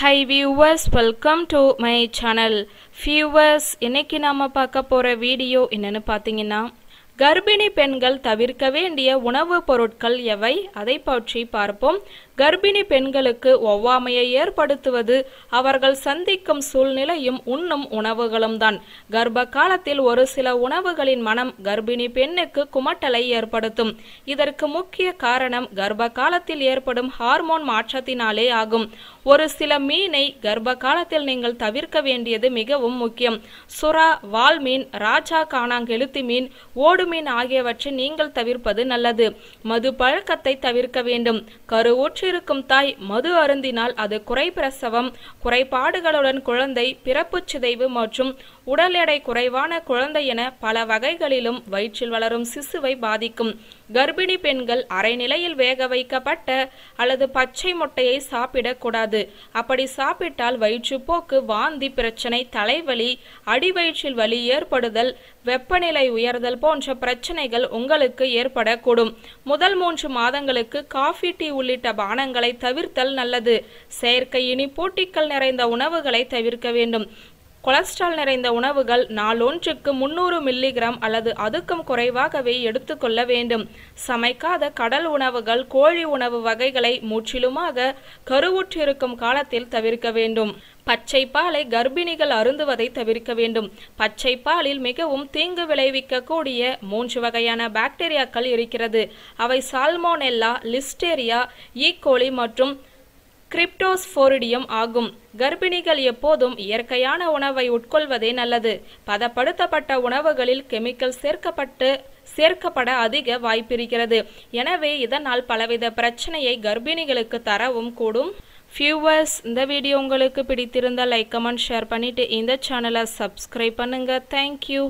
Hi viewers welcome to my channel viewers இன்னைக்கு நாம பார்க்க போற வீடியோ என்னன்னு பார்த்தீங்கன்னா கர்ப்பிணி பெண்கள் தவிர்க்க வேண்டிய உணவுப் பொருட்கள் எவை? அதை பற்றி பார்ப்போம். கர்ப்பிணி பெண்களுக்கு ஒவ்வாமையை ஏற்படுத்துவது அவர்கள் சந்திக்கும் சூழ்நிலையும் உண்ணும் உணவுகளும் தான். கர்ப்ப காலத்தில் ஒரு சில உணவுகளின் மனம் கர்ப்பிணி பெண்ணுக்கு குமட்டலை ஏற்படுத்தும். இதற்கு முக்கிய காரணம் கர்ப்ப காலத்தில் ஏற்படும் ஹார்மோன் மாற்றத்தினாலே ஆகும். ஒரு சில மீனை கர்ப்ப காலத்தில் நீங்கள் தவிர்க்க வேண்டியது மிகவும் முக்கியம். சுறா வால் மீன் ராஜா காணாங்கெழுத்தி மீன் ஓடும் மீன் ஆகியவற்றை நீங்கள் தவிர்ப்பது நல்லது. மது பழக்கத்தை தவிர்க்க வேண்டும். கருவூற்றிருக்கும் தாய் மது அருந்தினால் அது குறைப்பிரசவம். குறைபாடுகளுடன் குழந்தை பிறப்புச் சிதைவு மற்றும் உடல் எடை குறைவான குழந்தை என பல வகைகளிலும் வயிற்றில் வளரும் சிசுவை பாதிக்கும். கர்ப்பிணி பெண்கள் அரைநிலையில் வேக வைக்கப்பட்ட அல்லது பச்சை முட்டையை சாப்பிடக்கூடாது. அப்படி சாப்பிட்டால் வயிற்றுப்போக்கு வாந்தி பிரச்சனை தலைவலி அடிவயிற்றில் வலி ஏற்படுதல் வெப்பநிலை உயர்தல் போன்ற பிரச்சனைகள் உங்களுக்கு ஏற்படக்கூடும். முதல் மூன்று மாதங்களுக்கு காஃபி டீ உள்ளிட்ட பானங்களை தவிர்த்தல் நல்லது. செயற்கை இனிப்பூட்டிகள் நிறைந்த உணவுகளை தவிர்க்க வேண்டும். கொலஸ்ட்ரால் நிறைந்த உணவுகள் நாளொன்றுக்கு முன்னூறு மில்லிகிராம் அல்லது அதுக்கும் குறைவாகவே எடுத்துக்கொள்ள வேண்டும். சமைக்காத கடல் உணவுகள் கோழி உணவு வகைகளை முற்றிலுமாக கருவுற்றிருக்கும் காலத்தில் தவிர்க்க வேண்டும். பச்சை பாலை கர்ப்பிணிகள் அருந்துவதை தவிர்க்க வேண்டும். பச்சை பாலில் மிகவும் தீங்கு விளைவிக்கக்கூடிய மூன்று வகையான பாக்டீரியாக்கள் இருக்கிறது. அவை சால்மோனெல்லா லிஸ்டேரியா e. ஈகோலி மற்றும் கிரிப்டோஸ்போரிடியம் ஆகும். கர்ப்பிணிகள் எப்போதும் இயற்கையான உணவை உட்கொள்வதே நல்லது. பதப்படுத்தப்பட்ட உணவுகளில் கெமிக்கல் சேர்க்கப்பட்டு சேர்க்கப்பட அதிக வாய்ப்பிருக்கிறது எனவே இதனால் பலவித பிரச்சனையை கர்ப்பிணிகளுக்கு தரவும் கூடும். வியூவர்ஸ் இந்த வீடியோ உங்களுக்கு பிடித்திருந்தால் லைக் கமெண்ட் ஷேர் பண்ணிவிட்டு இந்த சேனலை சப்ஸ்கிரைப் பண்ணுங்கள் தேங்க்யூ